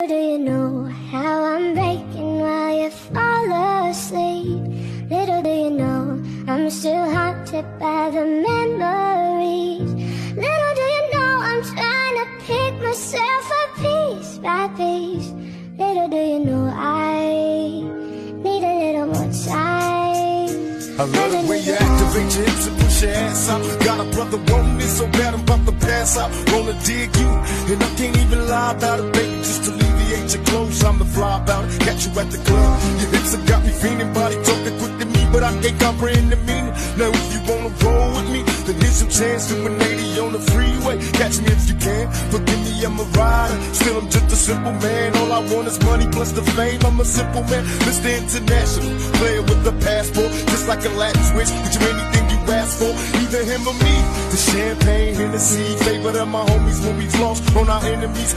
Do you know how I'm breaking while you fall asleep? Little do you know I'm still haunted by the memories. Little do you know I'm trying to pick myself up piece by piece. Little do you know I need a little more time. I love the way you activate your hips and push your ass out. Got a brother wanting it so bad I'm about to pass out. Wanna dig you, and I can't even lie about it, baby. Just to you at the club. Your hips have got me feeling, body talking quick to me, but I can't comprehend the meaning. Now if you wanna roll with me, then here's some chance to an 80 on the freeway. Catch me if you can. Forgive me, I'm a rider. Still, I'm just a simple man. All I want is money plus the fame. I'm a simple man, Mr. International, player with a passport, just like a Latin switch. Get you anything you ask for, either him or me. The champagne, Hennessy, favorite of my homies when we've lost on our enemies.